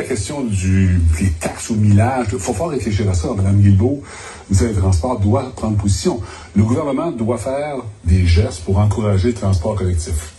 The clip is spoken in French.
la question des taxes au millage, il faut fort réfléchir à ça. Mme Guilbeault, le ministère des Transports, doit prendre position. Le gouvernement doit faire des gestes pour encourager le transport collectif.